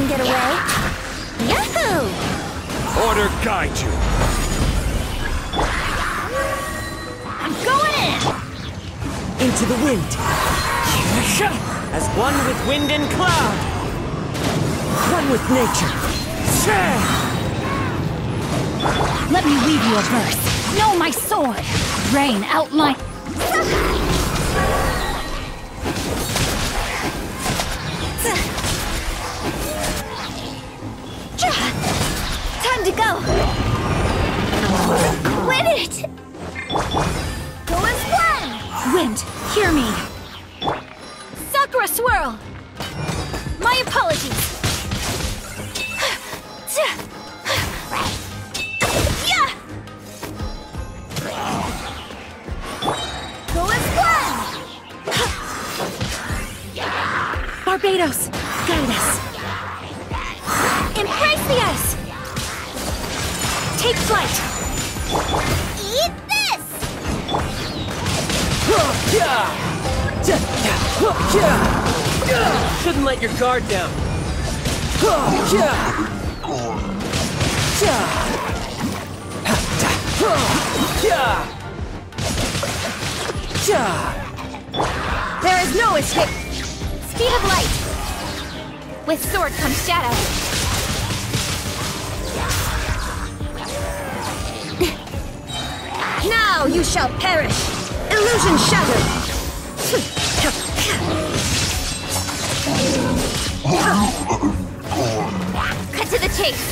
can get away. Yahoo! Order guide you. I'm going in! Into the wind. As one with wind and cloud. One with nature. Let me weave you a verse. Know my sword. Rain outline. To go. Win it! Go as one! Wind, hear me. Sakura swirl! My apologies. Go as one! Barbatos, guide us. Flight! Eat this! Shouldn't let your guard down. There is no escape! Speed of light! With sword comes shadow. Shall perish! Illusion shattered! Cut to the chase!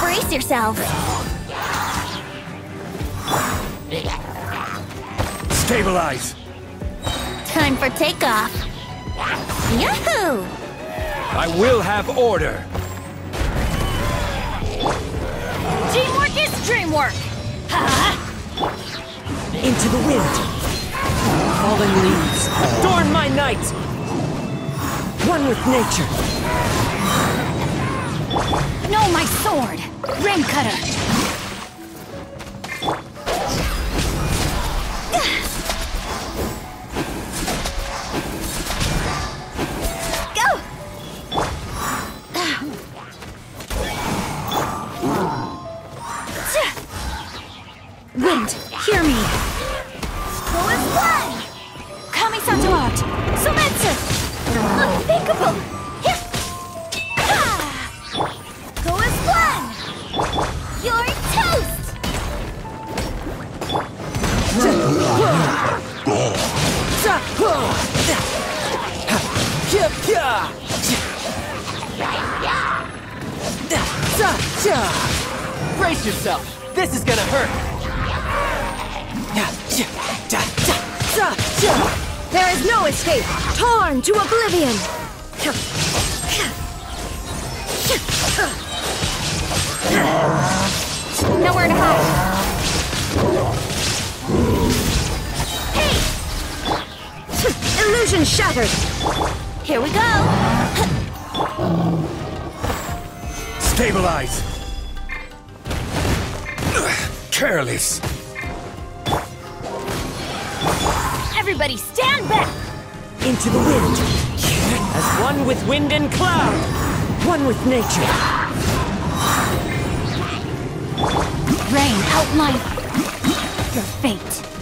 Brace yourselves! Stabilize. Time for takeoff! Yahoo! I will have order. Teamwork is dreamwork! Ha! Into the wind. Fallen leaves. Adorn my night. One with nature. Know my sword! Rain cutter! Hear me! Go as one! Kamisato art! Soumetsu! Unthinkable! Go as one! You're toast! Brace yourself. This is gonna hurt. There is no escape! Torn to oblivion! Nowhere to hide! Hey! Illusion shattered! Here we go! Stabilize. Careless. Everybody stand back! Into the wind. As one with wind and cloud. One with nature. Rain outline your fate.